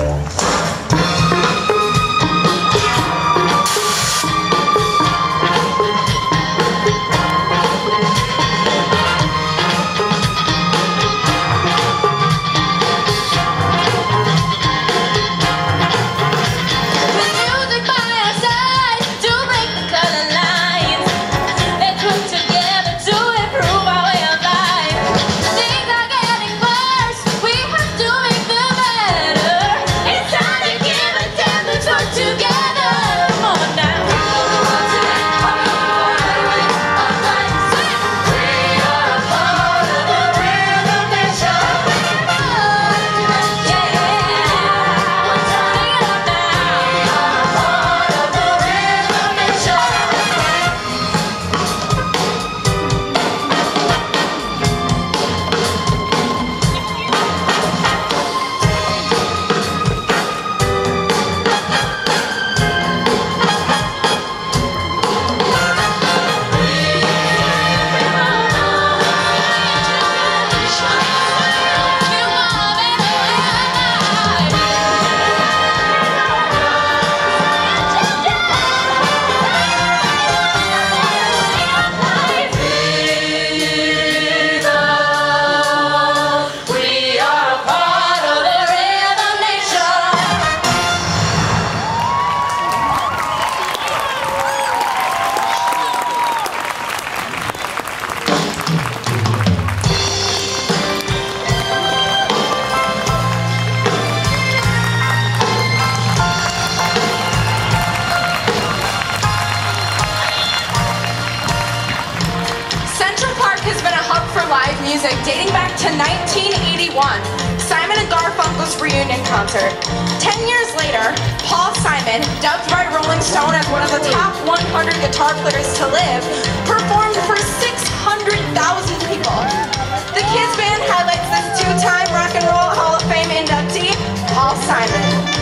Música Paul Simon.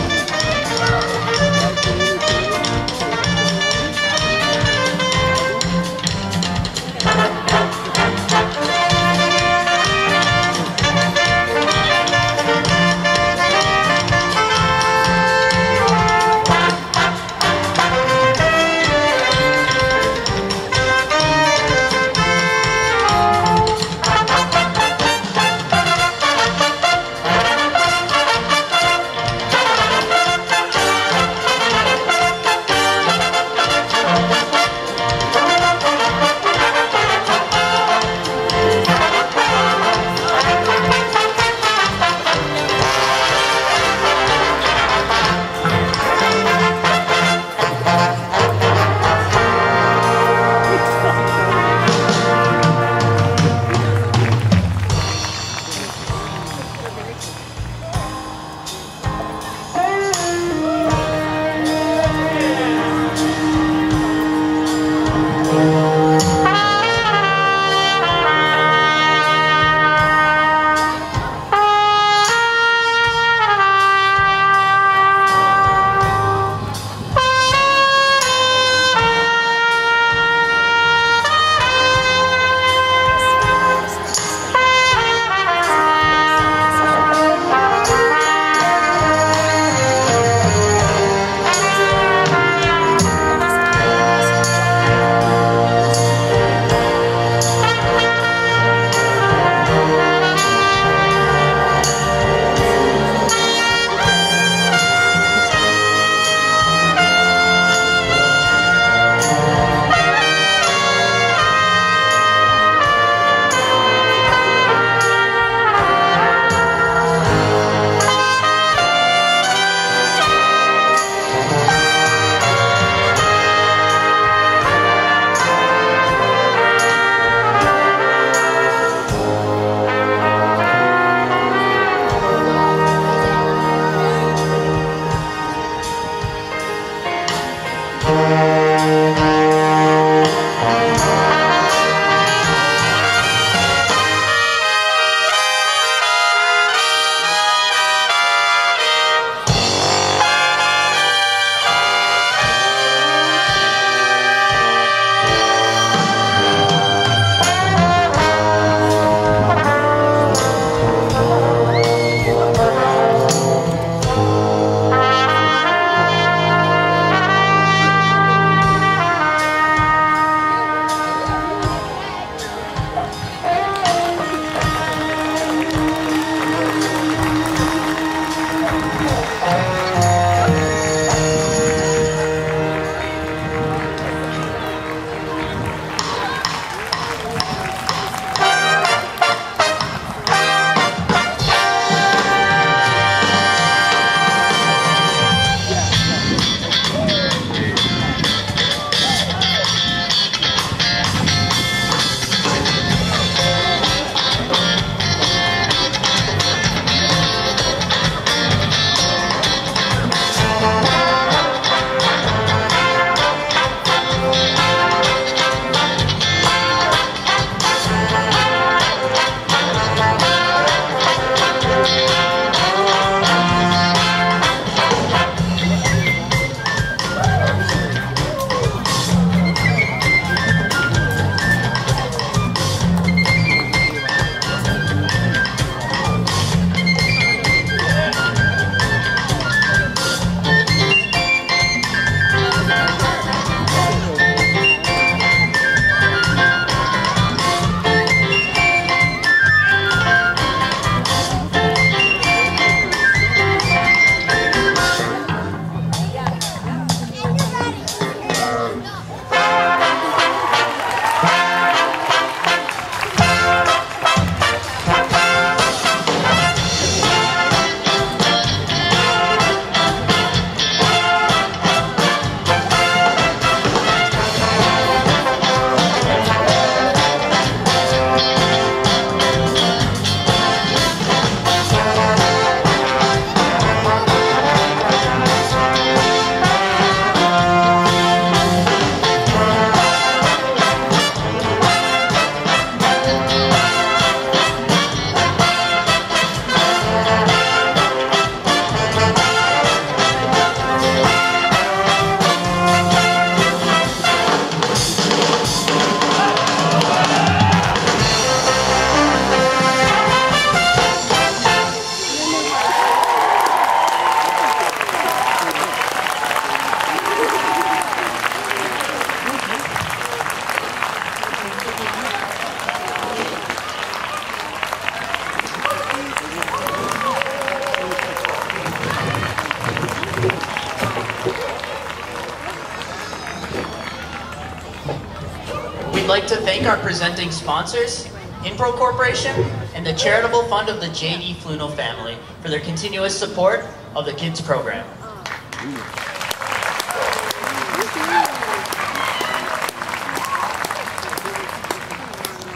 Thank our presenting sponsors, Impro Corporation, and the Charitable Fund of the J.D. Fluno family for their continuous support of the kids program.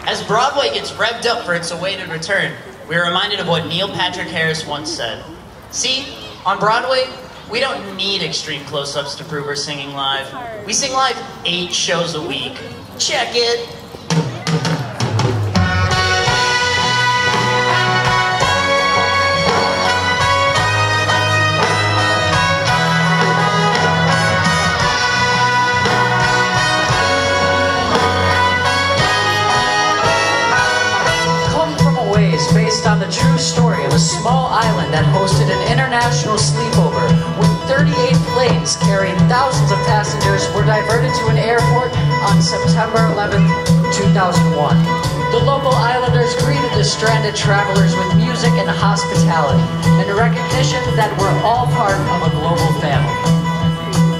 As Broadway gets revved up for its awaited return, we are reminded of what Neil Patrick Harris once said. See, on Broadway, we don't need extreme close-ups to prove we're singing live. We sing live eight shows a week. Check it. Island that hosted an international sleepover when 38 planes carrying thousands of passengers were diverted to an airport on September 11, 2001. The local islanders greeted the stranded travelers with music and hospitality and recognition that we're all part of a global family.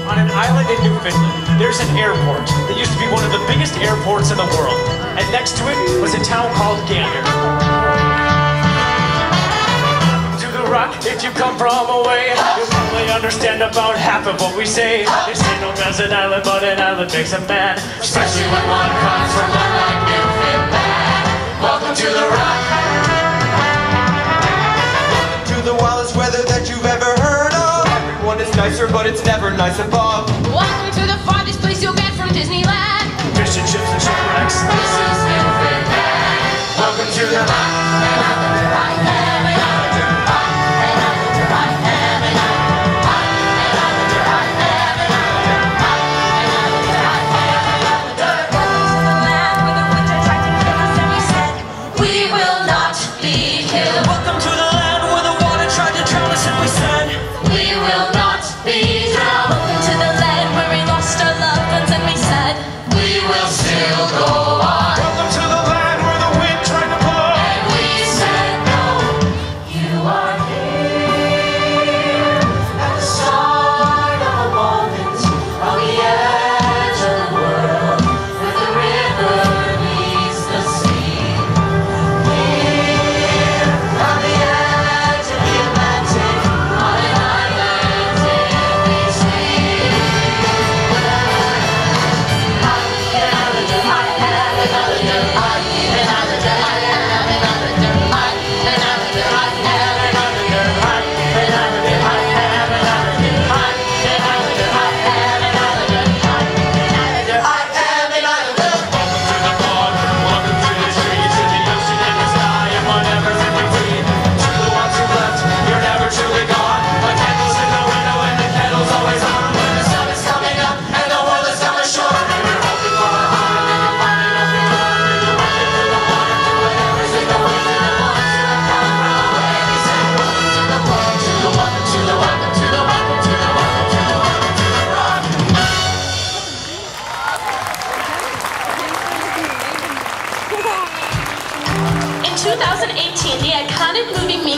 On an island in Newfoundland, there's an airport that used to be one of the biggest airports in the world. And next to it was a town called Gander. Rock, if you come from away, you'll probably understand about half of what we say. This ain't no desert island, but an island makes a man. Especially when one comes from one like Newfoundland. Welcome to the rock. Welcome to the wildest weather that you've ever heard of. Everyone is nicer, but it's never nice above. Welcome to the farthest place you'll get from Disneyland. Fish and chips and shipwrecks. This is Newfoundland. Welcome to the rock.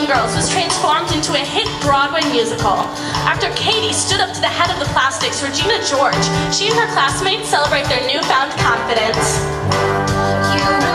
Girls was transformed into a hit Broadway musical. After Cady stood up to the head of the plastics, Regina George, she and her classmates celebrate their newfound confidence. You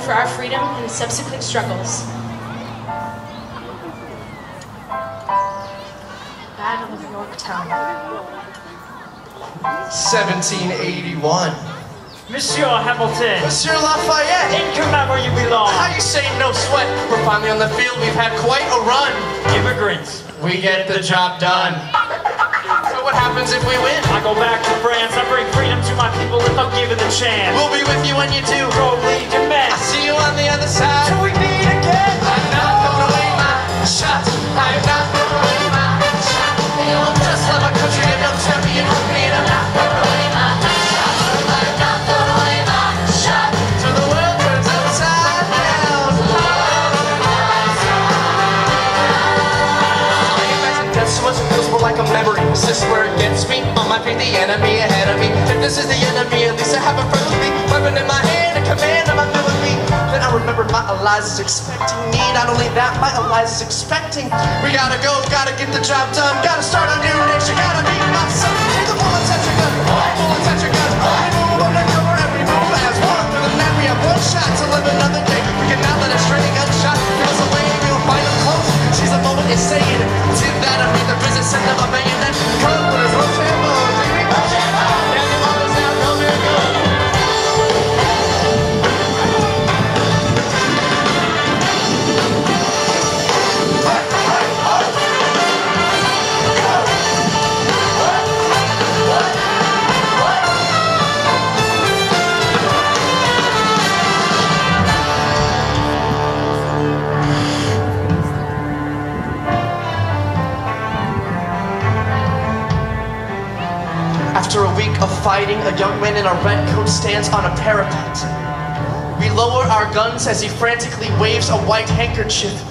for our freedom and subsequent struggles. Battle of Yorktown. 1781. Monsieur Hamilton. Monsieur Lafayette. In command where you belong. How you say no sweat? We're finally on the field. We've had quite a run. Immigrants. We get the job done what happens if we win. I go back to France, I bring freedom to my people if I'm given the chance. We'll be with you when you do. Go lead your men. I see you on the other side. Till we meet again? I'm not gonna lay my shots. I'm not gonna lay my shots. Just love my country and I'm be the enemy ahead of me. If this is the enemy, at least I have a friendly weapon in my hand, a command of my melody Then I remember my Eliza's expecting me. Not only that, my Eliza's expecting. We gotta go, gotta get the job done. Gotta start a new nation, gotta as he frantically waves a white handkerchief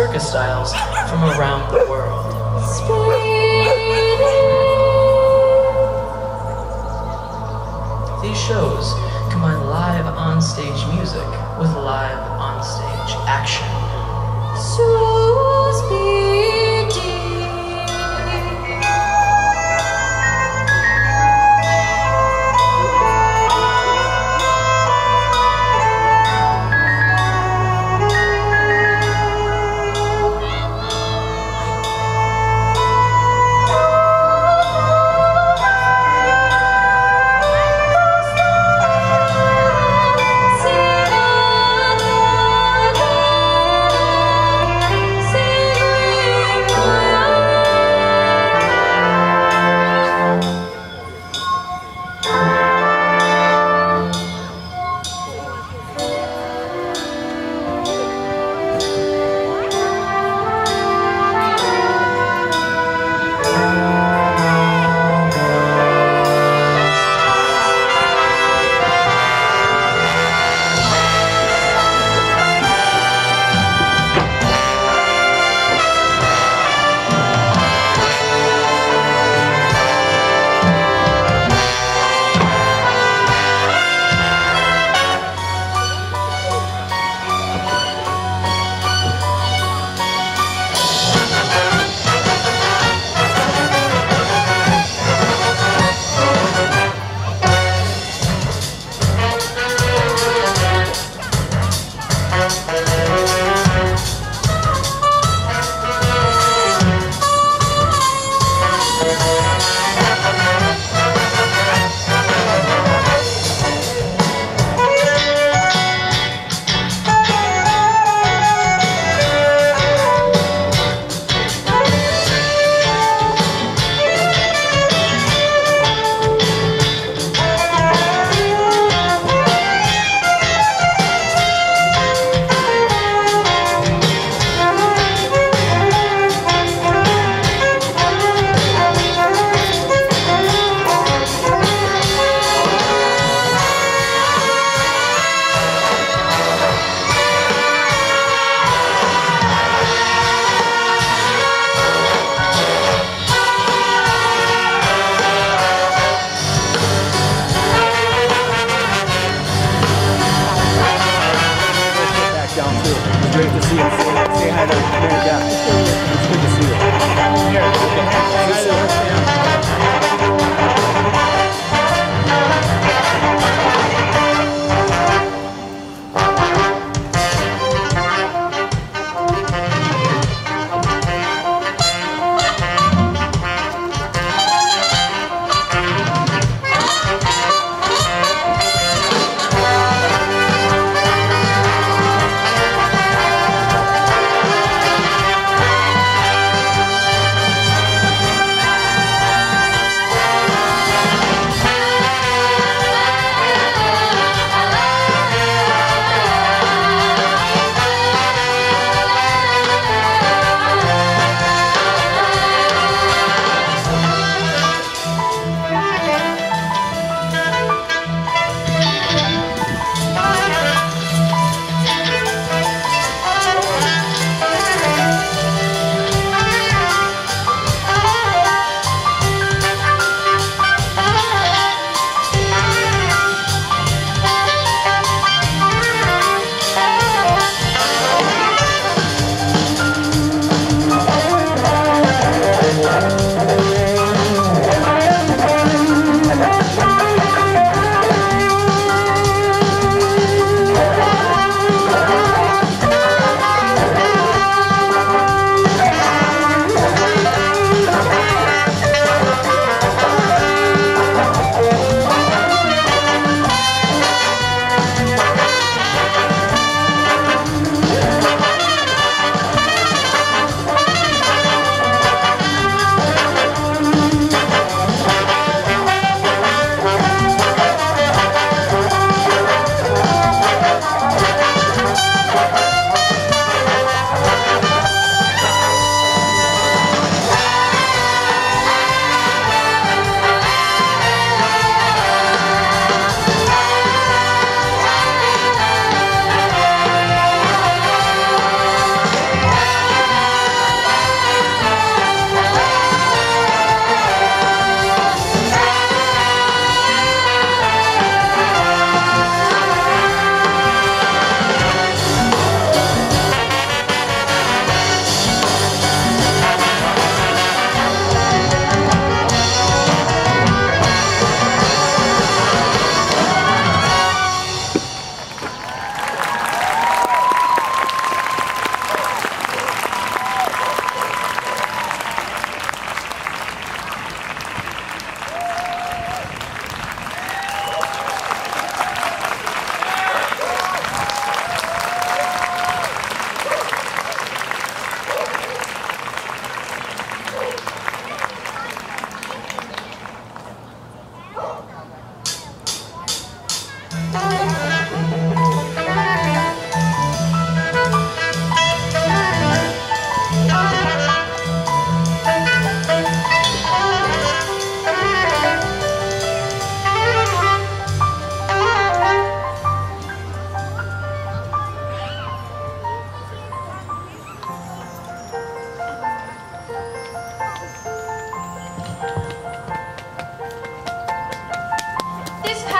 circus styles from around the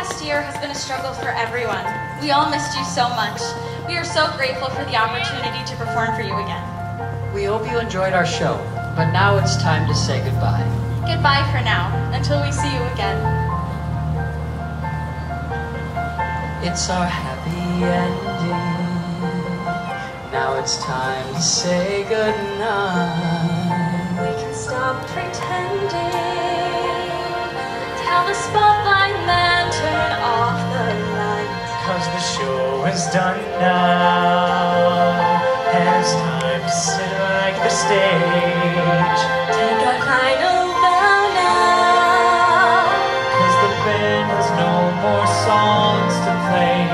past year has been a struggle for everyone. We all missed you so much. We are so grateful for the opportunity to perform for you again. We hope you enjoyed our show, but now it's time to say goodbye. Goodbye for now, until we see you again. It's our happy ending. Now it's time to say goodnight. We can stop pretending. Tell the spotlight show is done now. And it's time to sit like the stage. Take a final bow now. Cause the band has no more songs to play.